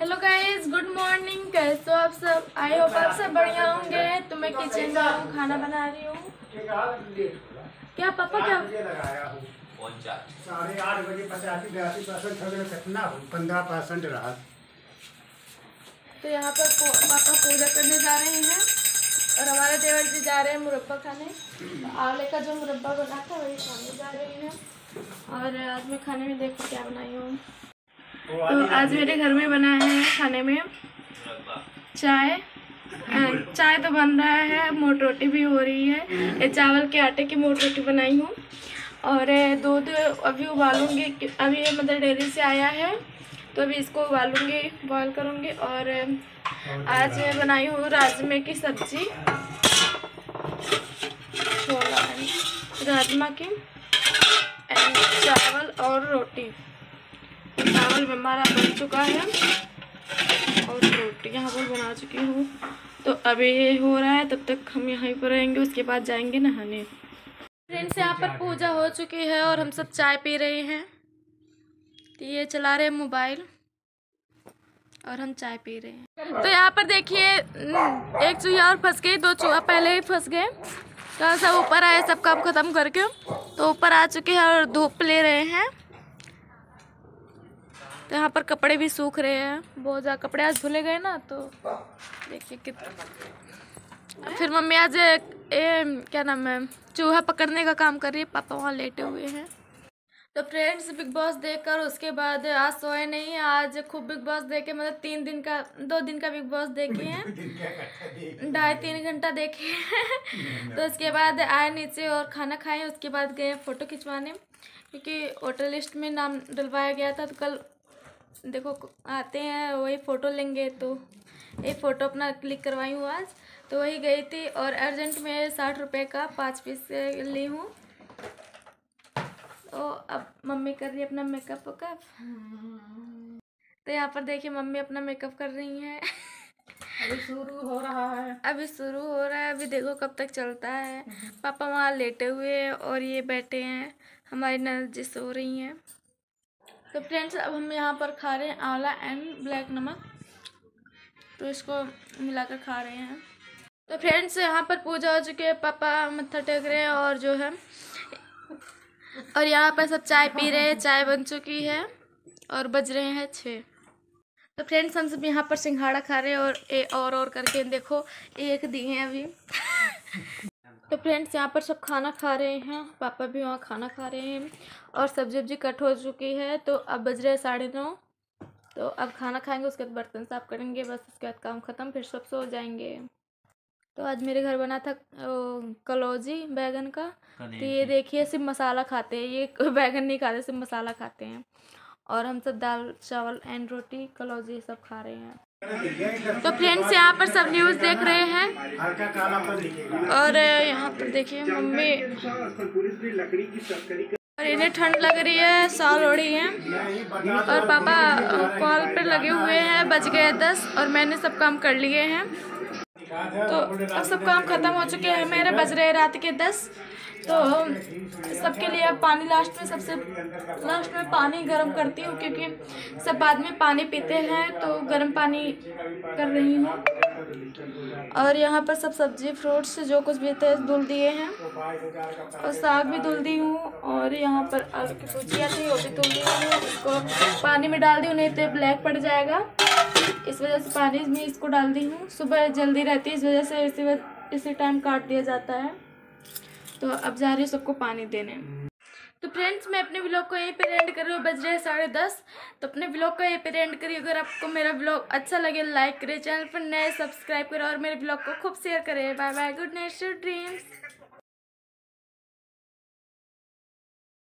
Hello guys good morning कैसे हो आप सब? आई होप आप सब बढ़िया होंगे। तो मैं किचन में हूँ खाना बना रही हूँ। क्या पापा क्या? साढ़े आठ बजे पचासी बयासी परसेंट हो गया कितना पंद्रह परसेंट रहा। तो यहाँ पर पापा पूजा करने जा रहे हैं और हमारे देवर जी जा रहे हैं मुरब्बा खाने। तो आंवले का जो मुरब्बा बना था वही खाने जा रही हैं। और आज मैं खाने में देखो क्या बनाई हूँ। तो आज मेरे घर में बना है खाने में। चाय चाय तो बन रहा है मोट रोटी भी हो रही है। ये चावल के आटे की मोट रोटी बनाई हूँ। और दूध अभी उबालूँगी अभी ये मतलब डेयरी से आया है। तो अभी इसको उबालूँगी बॉयल करूँगी। और आज मैं बनाई हूँ राजमे की सब्ज़ी। छोला राजमा की and चावल और रोटी। चावल हमारा बन चुका है। और रोटी यहाँ पर बना चुकी हूँ। तो अभी ये हो रहा है, तब तक हम यहीं पर रहेंगे, उसके बाद जाएँगे नहाने। फ्रेंड्स, यहाँ पर पूजा हो चुकी है और हम सब चाय पी रहे हैं। तो ये चला रहे हैं मोबाइल, और हम चाय पी रहे हैं। तो यहाँ पर देखिए, एक चूहा और फंस गई, दो चूहा पहले ही फंस गए। तो सब ऊपर आए सब काम खत्म करके। तो ऊपर आ चुके हैं और धूप ले रहे हैं। तो यहाँ पर कपड़े भी सूख रहे हैं। बहुत ज़्यादा कपड़े आज धुले गए ना तो देखिए कितना फिर मम्मी आज ए, क्या नाम है चूहा पकड़ने का काम कर रही है। पापा वहाँ लेटे हुए हैं। तो फ्रेंड्स बिग बॉस देखकर उसके बाद आज सोए नहीं आज खूब बिग बॉस देखे मतलब तीन दिन का दो दिन का बिग बॉस देखे हैं। ढाई तीन घंटा देखे हैं। तो उसके बाद आए नीचे और खाना खाए उसके बाद गए फ़ोटो खिंचवाने। क्योंकि वोटर लिस्ट में नाम डलवाया गया था तो कल देखो आते हैं वही फ़ोटो लेंगे तो। ये फ़ोटो अपना क्लिक करवाई हूँ आज। तो वही गई थी और अर्जेंट में साठ रुपये का पाँच पीस ली हूँ। तो अब मम्मी कर रही है अपना मेकअप वेकअप तो यहाँ पर देखिए मम्मी अपना मेकअप कर रही हैं। अभी शुरू हो रहा है। अभी शुरू हो रहा है। अभी देखो कब तक चलता है। पापा वहाँ लेटे हुए हैं और ये बैठे हैं। हमारी जी सो रही हैं। तो फ्रेंड्स, अब हम यहाँ पर खा रहे हैं आंवला एंड ब्लैक नमक। तो इसको मिलाकर खा रहे हैं। तो फ्रेंड्स, यहाँ पर पूजा हो चुकी है, पापा मत्था टेक रहे हैं और जो है, और यहाँ पर सब चाय पी रहे हैं, चाय बन चुकी है और बज रहे हैं छः। तो फ्रेंड्स, हम सब यहाँ पर सिंघाड़ा खा रहे हैं और ए और और करके देखो, एक दिए हैं अभी। तो फ्रेंड्स यहाँ पर सब खाना खा रहे हैं। पापा भी वहाँ खाना खा रहे हैं और सब्ज़ी वब्जी कट हो चुकी है। तो अब बज रहे हैं साढ़े नौ। तो अब खाना खाएँगे उसके बाद बर्तन साफ़ करेंगे बस उसके बाद काम ख़त्म फिर सब सो जाएँगे। तो आज मेरे घर बना था कलौजी बैगन का। तो ये देखिए सिर्फ़ मसाला खाते हैं। ये बैगन नहीं खाते सिर्फ़ मसाला खाते हैं। और हम सब दाल चावल एंड रोटी कलौजी सब खा रहे हैं। तो फ्रेंड्स यहाँ पर सब न्यूज़ देख रहे हैं। और यहाँ पर देखिए, मम्मी। और इन्हें ठंड लग रही है, साल ओढ़ी है। और पापा कॉल पर लगे हुए हैं, बज गए दस, और मैंने सब काम कर लिए हैं। तो अब सब काम खत्म हो चुके हैं मेरे बज रहे रात के दस। तो सबके लिए अब पानी लास्ट में सबसे लास्ट में पानी गर्म करती हूँ क्योंकि सब बाद में पानी पीते हैं तो गर्म पानी कर रही हूँ। और यहाँ पर सब सब्ज़ी फ्रूट्स जो कुछ भी थे धुल दिए हैं। और साग भी धुल दी हूँ और यहाँ पर आलू की भुजिया थी वो भी धुल दी हूँ। इसको पानी में डाल दी हूँ नहीं तो ब्लैक पड़ जाएगा। इस वजह से पानी में इसको डाल दी हूँ। सुबह जल्दी रहती है, इस वजह से इसी वजह इसी टाइम काट दिया जाता है। तो अब जा रही हूँ सबको पानी देने। तो फ्रेंड्स मैं अपने ब्लॉग को यहीं पर एंड कर रही हूँ। बज रहे हैं साढ़े दस। तो अपने ब्लॉग को यहीं पे एंड करिए। अगर आपको मेरा ब्लॉग अच्छा लगे लाइक करें चैनल पर नए सब्सक्राइब करें और मेरे ब्लॉग को खूब शेयर करें bye bye good night dreams